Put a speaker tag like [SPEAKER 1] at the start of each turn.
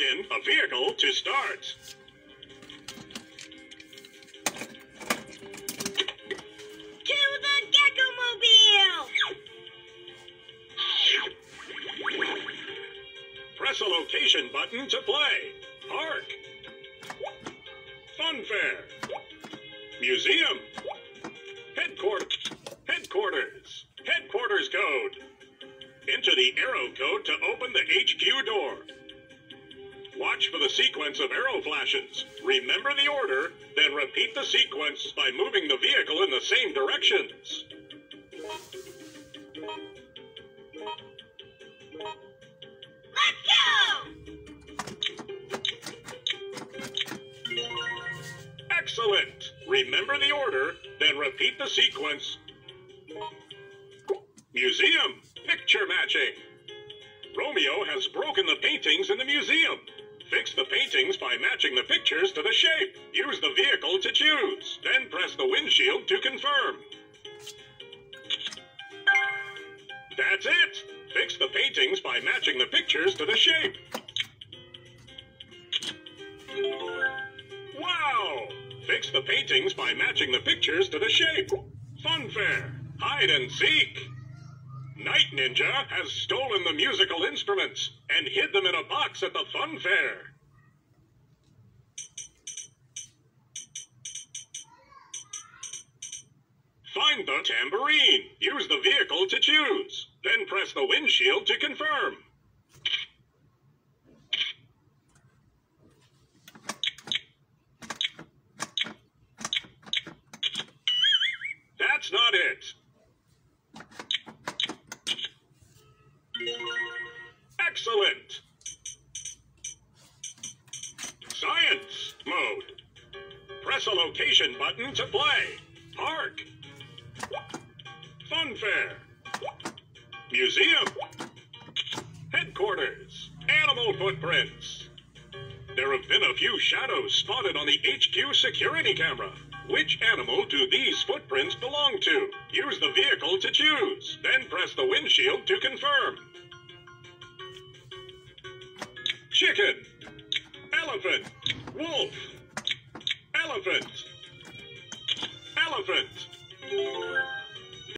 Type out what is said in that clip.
[SPEAKER 1] in a vehicle to start.
[SPEAKER 2] To the Gekko Mobile!
[SPEAKER 1] Press a location button to play. Park. Funfair. Museum. Headquarters. Headquarters. Headquarters code. Enter the arrow code to open the HQ door. Watch for the sequence of arrow flashes. Remember the order, then repeat the sequence by moving the vehicle in the same directions.
[SPEAKER 2] Let's go!
[SPEAKER 1] Excellent! Remember the order, then repeat the sequence. Museum. Picture matching. Romeo has broken the paintings in the museum. Fix the paintings by matching the pictures to the shape. Use the vehicle to choose. Then press the windshield to confirm. That's it! Fix the paintings by matching the pictures to the shape. Wow! Fix the paintings by matching the pictures to the shape. Funfair. Hide and seek. Night Ninja has stolen the musical instruments and hid them in a box at the fun fair. Find the tambourine. Use the vehicle to choose. Then press the windshield to confirm. That's not it. Press a location button to play. Park. Funfair. Museum. Headquarters. Animal footprints. There have been a few shadows spotted on the HQ security camera. Which animal do these footprints belong to? Use the vehicle to choose. Then press the windshield to confirm. Chicken. Elephant. Wolf. Elephant. Elephant.